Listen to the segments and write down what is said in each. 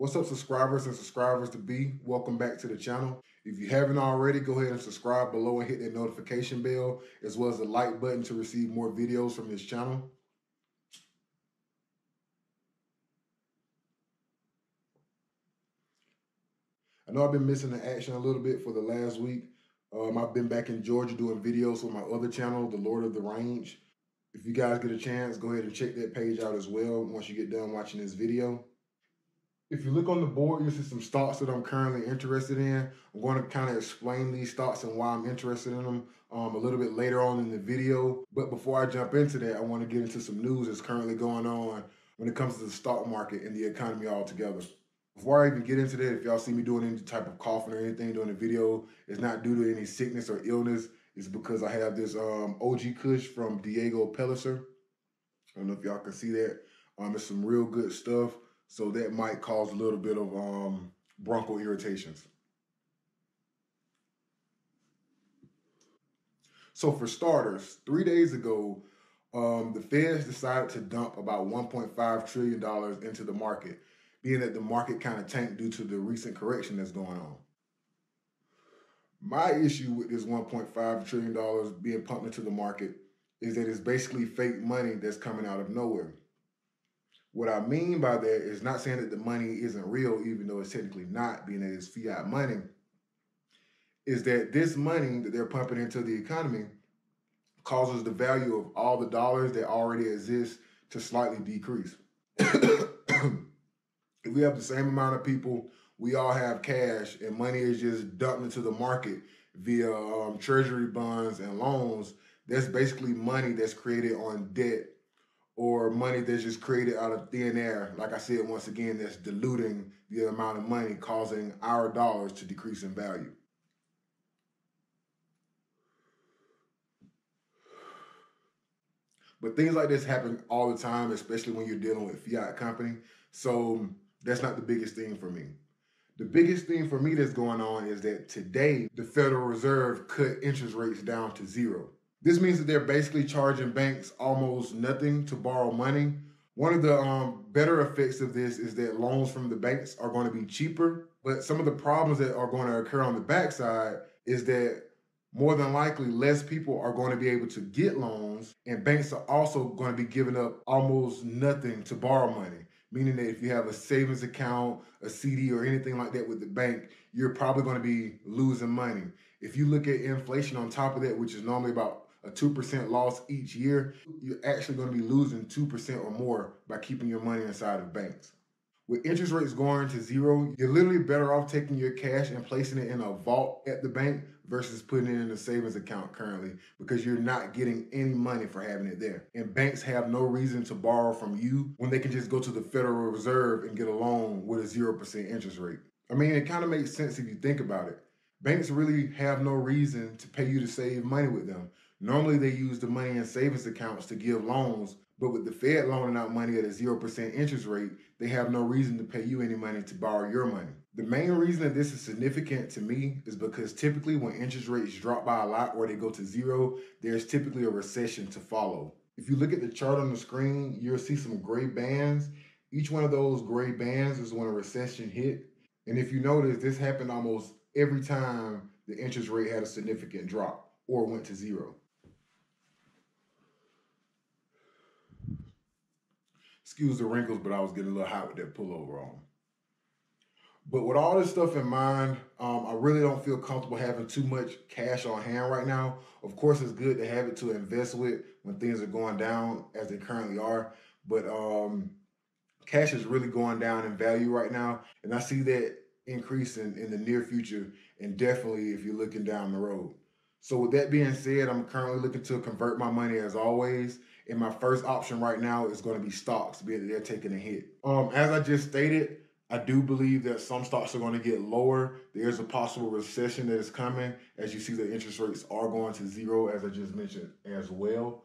What's up, subscribers and subscribers to be? Welcome back to the channel. If you haven't already, go ahead and subscribe below and hit that notification bell, as well as the like button to receive more videos from this channel. I know I've been missing the action a little bit for the last week. Um, I've been back in Georgia doing videos on my other channel, The Lord of the Range. If you guys get a chance, go ahead and check that page out as well once you get done watching this video. If you look on the board, you'll see some stocks that I'm currently interested in. I'm going to kind of explain these stocks and why I'm interested in them um, a little bit later on in the video. But before I jump into that, I want to get into some news that's currently going on when it comes to the stock market and the economy altogether. Before I even get into that, if y'all see me doing any type of coughing or anything during the video, it's not due to any sickness or illness. It's because I have this um, OG Kush from Diego Pellicer. I don't know if y'all can see that. Um, it's some real good stuff. So that might cause a little bit of um, bronchial irritations. So for starters, three days ago, um, the Feds decided to dump about $1.5 trillion into the market, being that the market kind of tanked due to the recent correction that's going on. My issue with this $1.5 trillion being pumped into the market is that it's basically fake money that's coming out of nowhere. What I mean by that is not saying that the money isn't real, even though it's technically not, being that it's fiat money, is that this money that they're pumping into the economy causes the value of all the dollars that already exist to slightly decrease. if we have the same amount of people, we all have cash, and money is just dumped into the market via um, treasury bonds and loans. That's basically money that's created on debt or money that's just created out of thin air. Like I said, once again, that's diluting the amount of money, causing our dollars to decrease in value. But things like this happen all the time, especially when you're dealing with fiat company. So that's not the biggest thing for me. The biggest thing for me that's going on is that today the Federal Reserve cut interest rates down to zero. This means that they're basically charging banks almost nothing to borrow money. One of the um, better effects of this is that loans from the banks are going to be cheaper. But some of the problems that are going to occur on the backside is that more than likely less people are going to be able to get loans, and banks are also going to be giving up almost nothing to borrow money. Meaning that if you have a savings account, a CD, or anything like that with the bank, you're probably going to be losing money. If you look at inflation on top of that, which is normally about a 2% loss each year, you're actually going to be losing 2% or more by keeping your money inside of banks. With interest rates going to zero, you're literally better off taking your cash and placing it in a vault at the bank versus putting it in a savings account currently because you're not getting any money for having it there. And banks have no reason to borrow from you when they can just go to the Federal Reserve and get a loan with a 0% interest rate. I mean, it kind of makes sense if you think about it. Banks really have no reason to pay you to save money with them Normally, they use the money in savings accounts to give loans, but with the Fed loaning out money at a 0% interest rate, they have no reason to pay you any money to borrow your money. The main reason that this is significant to me is because typically when interest rates drop by a lot or they go to zero, there's typically a recession to follow. If you look at the chart on the screen, you'll see some gray bands. Each one of those gray bands is when a recession hit. And if you notice, this happened almost every time the interest rate had a significant drop or went to zero. Excuse the wrinkles, but I was getting a little hot with that pullover on. But with all this stuff in mind, um, I really don't feel comfortable having too much cash on hand right now. Of course, it's good to have it to invest with when things are going down as they currently are. But um, cash is really going down in value right now. And I see that increasing in the near future and definitely if you're looking down the road. So with that being said, I'm currently looking to convert my money as always. And my first option right now is going to be stocks, being they're taking a hit. Um, as I just stated, I do believe that some stocks are going to get lower. There's a possible recession that is coming as you see the interest rates are going to zero, as I just mentioned as well.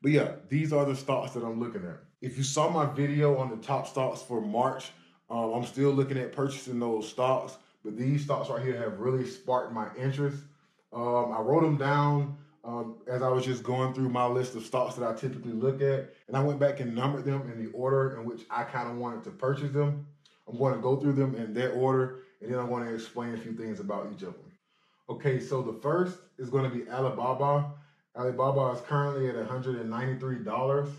But yeah, these are the stocks that I'm looking at. If you saw my video on the top stocks for March, um, I'm still looking at purchasing those stocks. But these stocks right here have really sparked my interest. Um, I wrote them down um, as I was just going through my list of stocks that I typically look at, and I went back and numbered them in the order in which I kind of wanted to purchase them. I'm going to go through them in that order, and then I'm going to explain a few things about each of them. Okay, so the first is going to be Alibaba. Alibaba is currently at $193.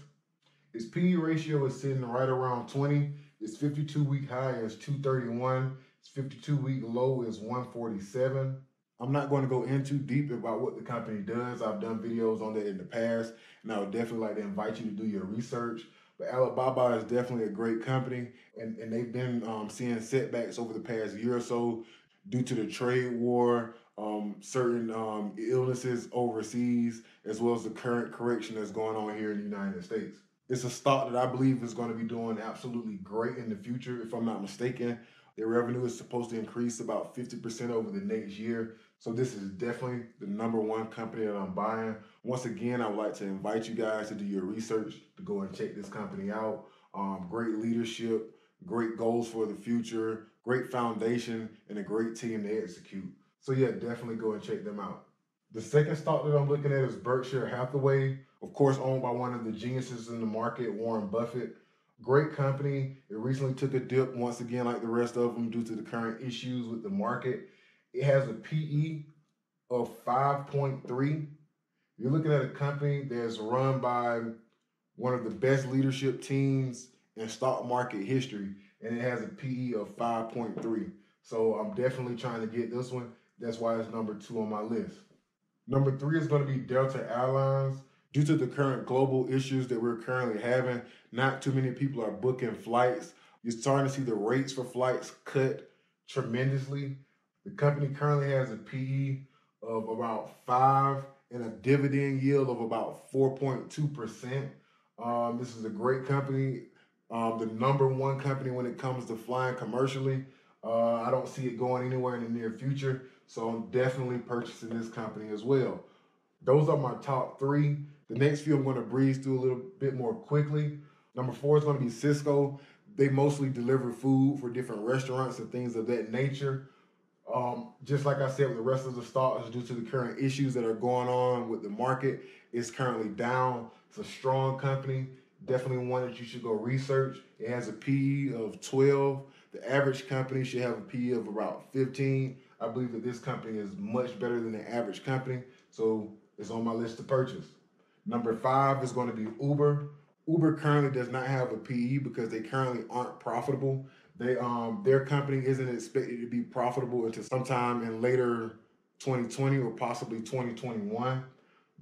Its PE ratio is sitting right around 20. Its 52 week high is 231. Its 52 week low is 147. I'm not going to go into deep about what the company does. I've done videos on that in the past, and I would definitely like to invite you to do your research. But Alibaba is definitely a great company, and, and they've been um, seeing setbacks over the past year or so due to the trade war, um, certain um, illnesses overseas, as well as the current correction that's going on here in the United States. It's a stock that I believe is going to be doing absolutely great in the future, if I'm not mistaken. Their revenue is supposed to increase about 50% over the next year. So this is definitely the number one company that I'm buying. Once again, I would like to invite you guys to do your research, to go and check this company out. Um, great leadership, great goals for the future, great foundation, and a great team to execute. So yeah, definitely go and check them out. The second stock that I'm looking at is Berkshire Hathaway, of course, owned by one of the geniuses in the market, Warren Buffett. Great company. It recently took a dip once again, like the rest of them, due to the current issues with the market. It has a PE of 5.3. You're looking at a company that's run by one of the best leadership teams in stock market history, and it has a PE of 5.3. So I'm definitely trying to get this one. That's why it's number two on my list. Number three is going to be Delta Airlines. Due to the current global issues that we're currently having, not too many people are booking flights. You're starting to see the rates for flights cut tremendously. The company currently has a PE of about five and a dividend yield of about 4.2%. Um, this is a great company, um, the number one company when it comes to flying commercially. Uh, I don't see it going anywhere in the near future, so I'm definitely purchasing this company as well. Those are my top three. The next few I'm going to breeze through a little bit more quickly. Number four is going to be Sysco. They mostly deliver food for different restaurants and things of that nature. Um, just like I said, with the rest of the stocks, due to the current issues that are going on with the market, it's currently down. It's a strong company, definitely one that you should go research. It has a PE of 12. The average company should have a PE of about 15. I believe that this company is much better than the average company, so it's on my list to purchase. Number five is going to be Uber. Uber currently does not have a PE because they currently aren't profitable. They um their company isn't expected to be profitable until sometime in later 2020 or possibly 2021.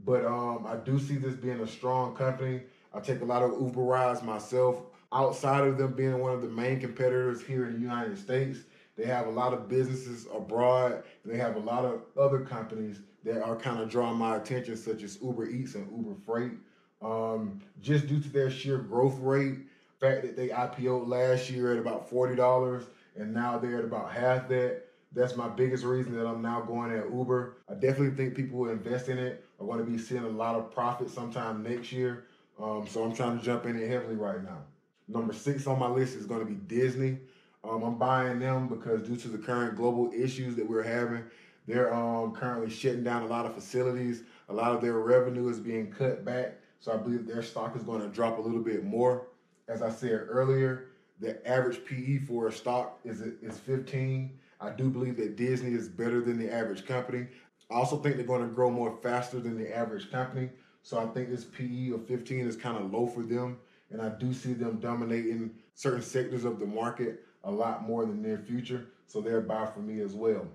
But um I do see this being a strong company. I take a lot of Uber rides myself. Outside of them being one of the main competitors here in the United States, they have a lot of businesses abroad. And they have a lot of other companies that are kind of drawing my attention, such as Uber Eats and Uber Freight. Um, just due to their sheer growth rate fact that they IPO'd last year at about forty dollars and now they're at about half that. That's my biggest reason that I'm now going at Uber. I definitely think people who invest in it are going to be seeing a lot of profit sometime next year. Um, so I'm trying to jump in it heavily right now. Number six on my list is going to be Disney. Um, I'm buying them because due to the current global issues that we're having, they're um, currently shutting down a lot of facilities. A lot of their revenue is being cut back. So I believe their stock is going to drop a little bit more as I said earlier, the average PE for a stock is is 15. I do believe that Disney is better than the average company. I also think they're going to grow more faster than the average company. So I think this PE of 15 is kind of low for them. And I do see them dominating certain sectors of the market a lot more in the near future. So they're a buy for me as well.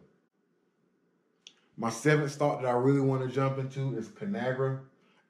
My seventh stock that I really want to jump into is Conagra.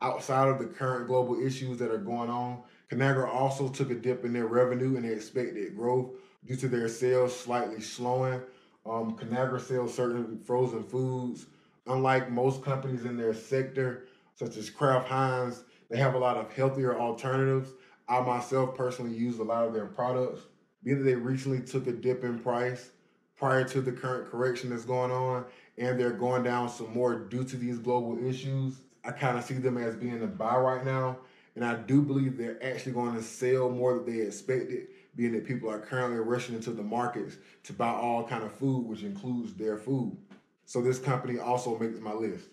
Outside of the current global issues that are going on, Conagra also took a dip in their revenue and their expected growth due to their sales slightly slowing. Um, sells certain frozen foods. Unlike most companies in their sector, such as Kraft Heinz, they have a lot of healthier alternatives. I myself personally use a lot of their products. That they recently took a dip in price prior to the current correction that's going on, and they're going down some more due to these global issues, I kind of see them as being a buy right now. And I do believe they're actually going to sell more than they expected, being that people are currently rushing into the markets to buy all kind of food, which includes their food. So this company also makes my list.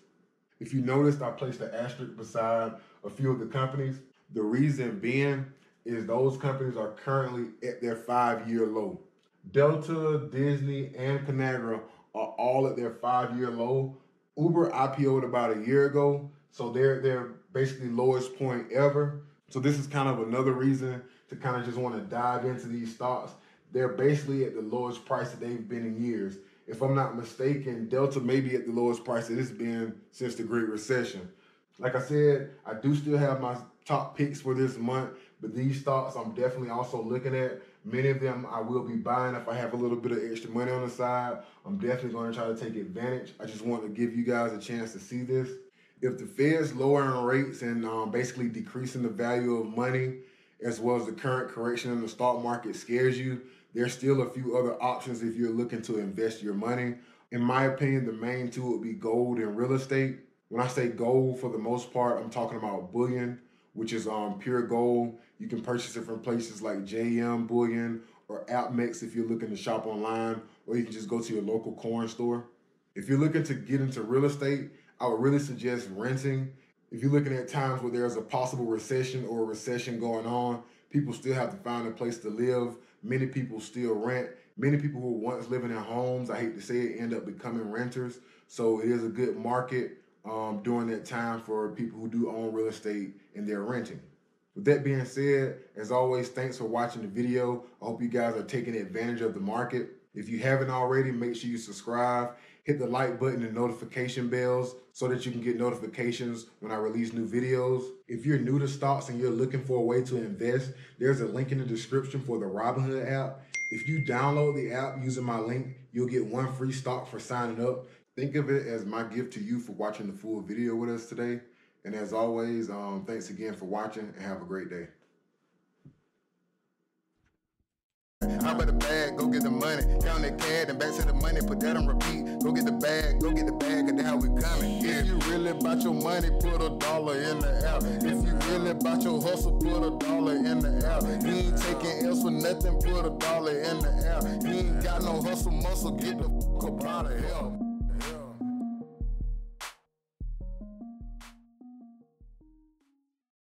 If you noticed, I placed an asterisk beside a few of the companies. The reason being is those companies are currently at their five-year low. Delta, Disney, and Conagra are all at their five-year low. Uber IPO'd about a year ago, so they're they're basically lowest point ever. So this is kind of another reason to kind of just want to dive into these stocks. They're basically at the lowest price that they've been in years. If I'm not mistaken, Delta may be at the lowest price that it's been since the Great Recession. Like I said, I do still have my top picks for this month, but these stocks I'm definitely also looking at. Many of them I will be buying if I have a little bit of extra money on the side. I'm definitely going to try to take advantage. I just want to give you guys a chance to see this. If the Fed's lowering rates and um, basically decreasing the value of money, as well as the current correction in the stock market scares you, there's still a few other options if you're looking to invest your money. In my opinion, the main two would be gold and real estate. When I say gold, for the most part, I'm talking about bullion, which is um, pure gold. You can purchase it from places like JM Bullion or APMEX if you're looking to shop online, or you can just go to your local coin store. If you're looking to get into real estate, I would really suggest renting. If you're looking at times where there's a possible recession or a recession going on, people still have to find a place to live. Many people still rent. Many people who once living in homes, I hate to say it, end up becoming renters. So it is a good market um, during that time for people who do own real estate and they're renting. With that being said, as always, thanks for watching the video. I hope you guys are taking advantage of the market. If you haven't already, make sure you subscribe, hit the like button and notification bells so that you can get notifications when I release new videos. If you're new to stocks and you're looking for a way to invest, there's a link in the description for the Robinhood app. If you download the app using my link, you'll get one free stock for signing up. Think of it as my gift to you for watching the full video with us today. And as always, um, thanks again for watching and have a great day. I'm at the bag, go get the money. Count that cash and back to the money, put that on repeat. Go get the bag, go get the bag, and how we coming. If you really about your money, put a dollar in the air. If you really about your hustle, put a dollar in the air. You ain't taking else for nothing, put a dollar in the air. You ain't got no hustle muscle, get the fuck up out of here.